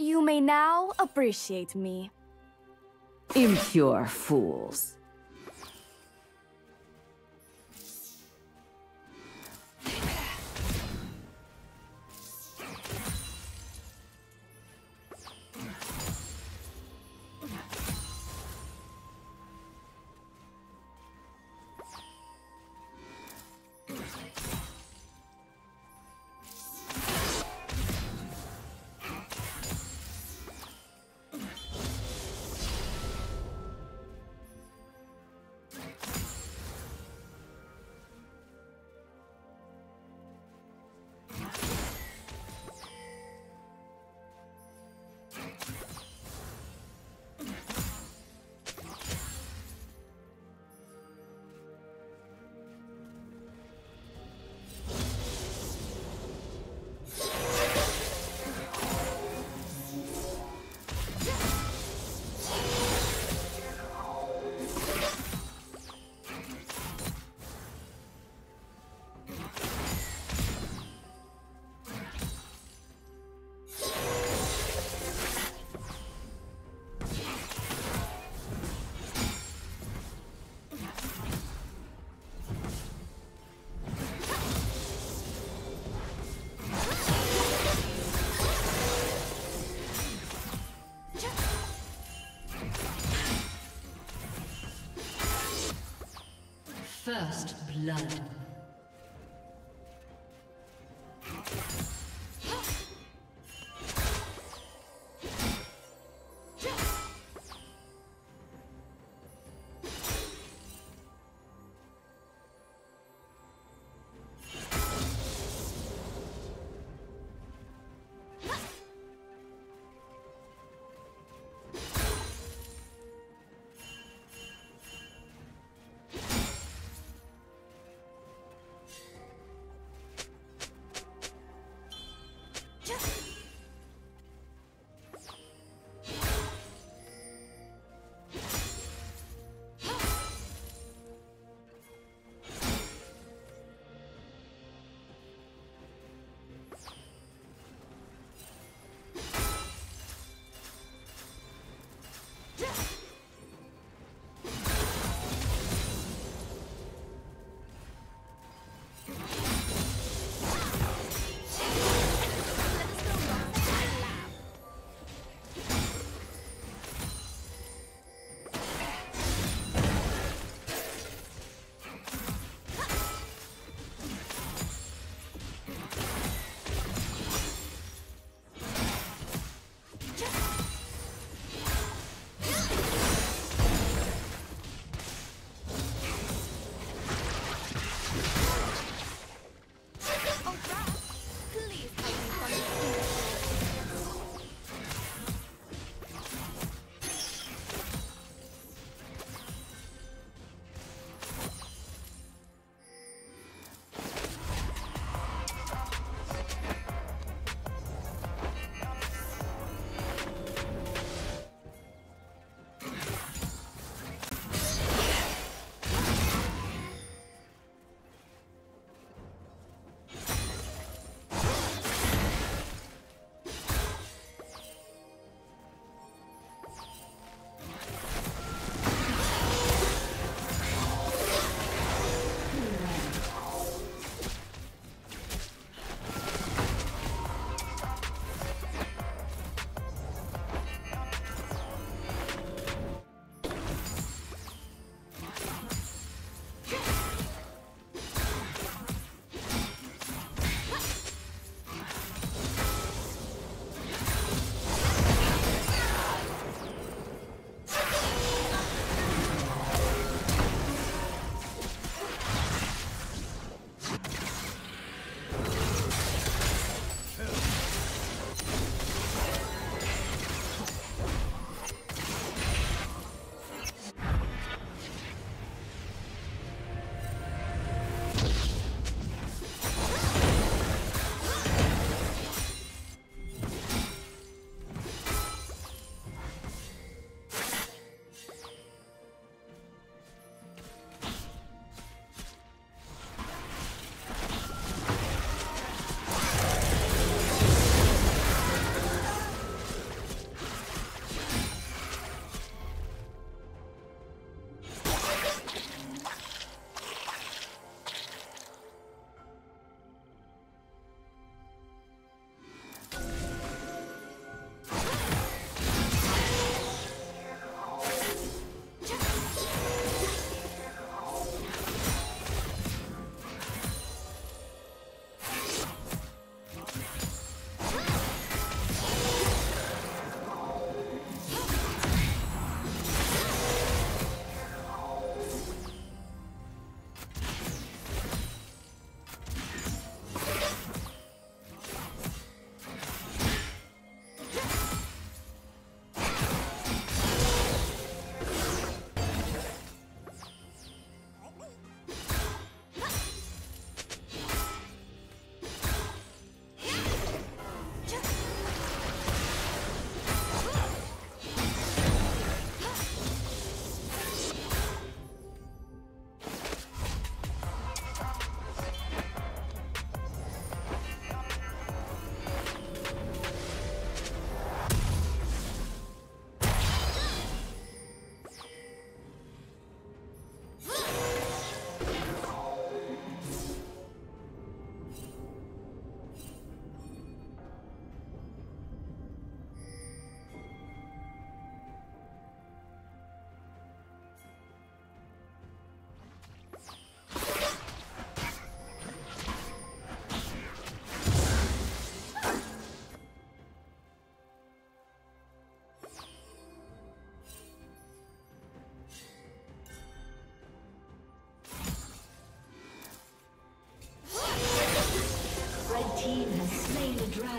You may now appreciate me. Impure fools. First blood.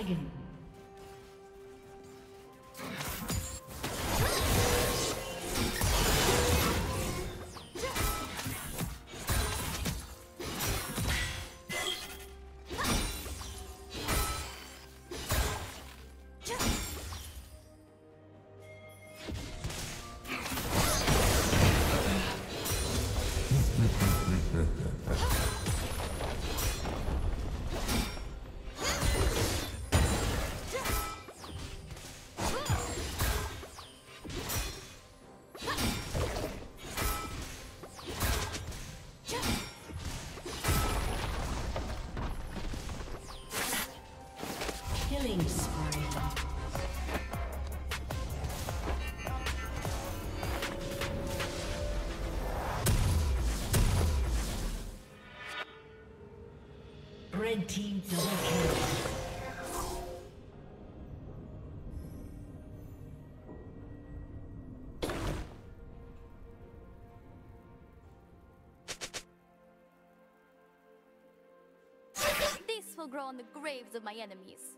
Dragon. Killing Red team double kill. This will grow on the graves of my enemies.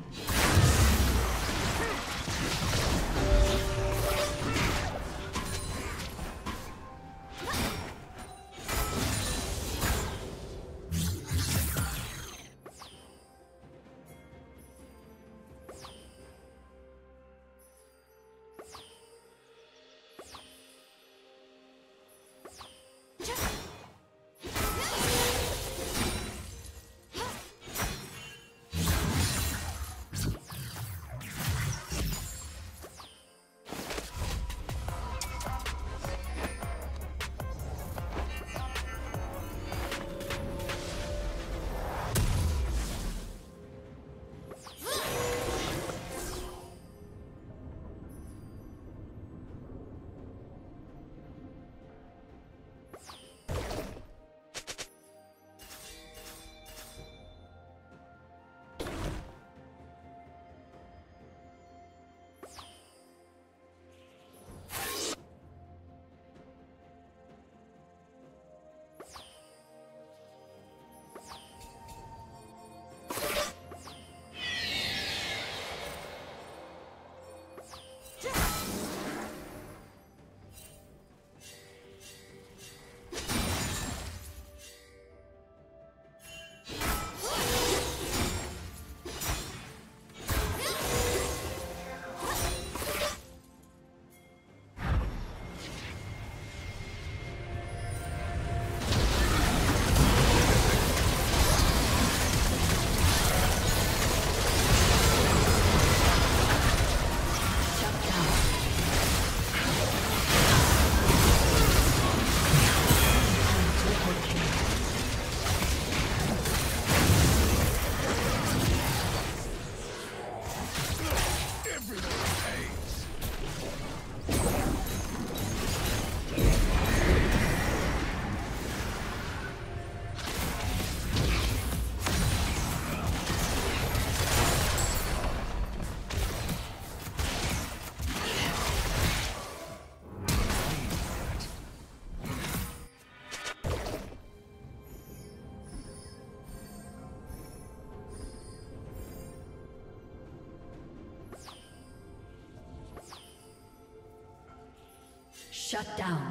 Shut down.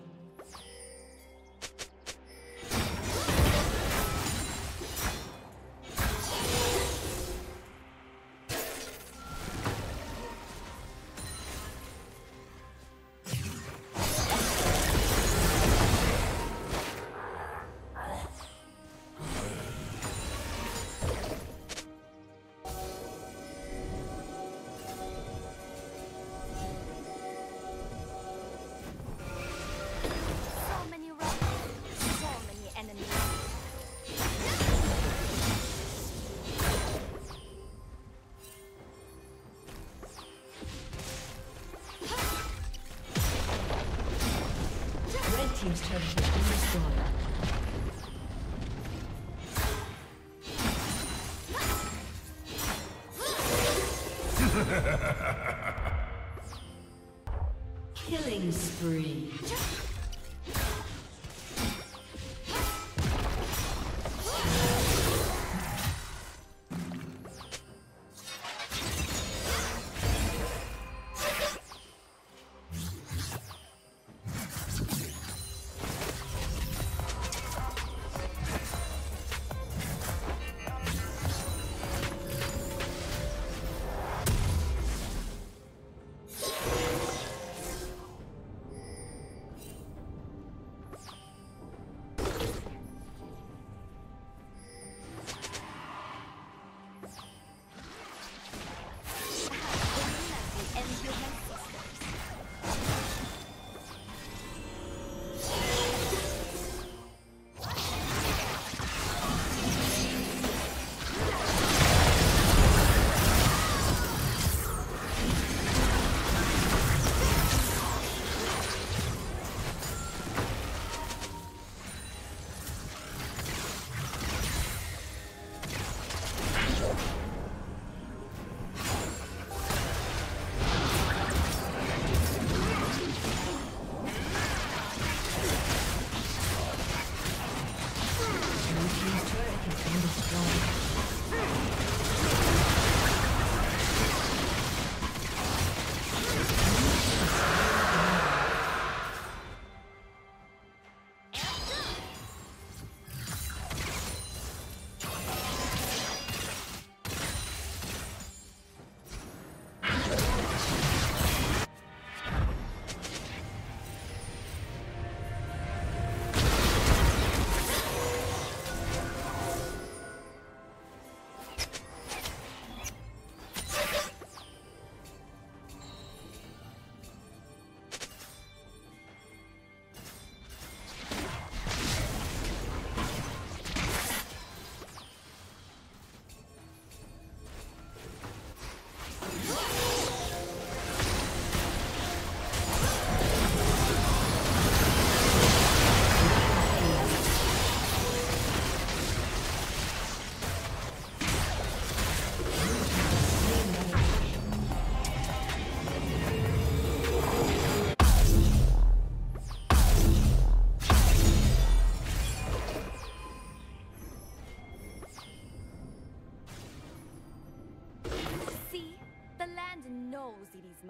Red Team's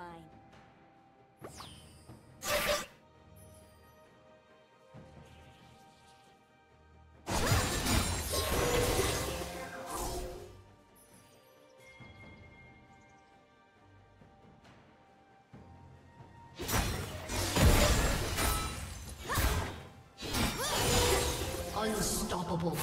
mine. Unstoppable.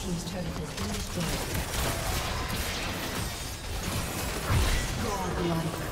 Team's turret has been destroyed. Godlike.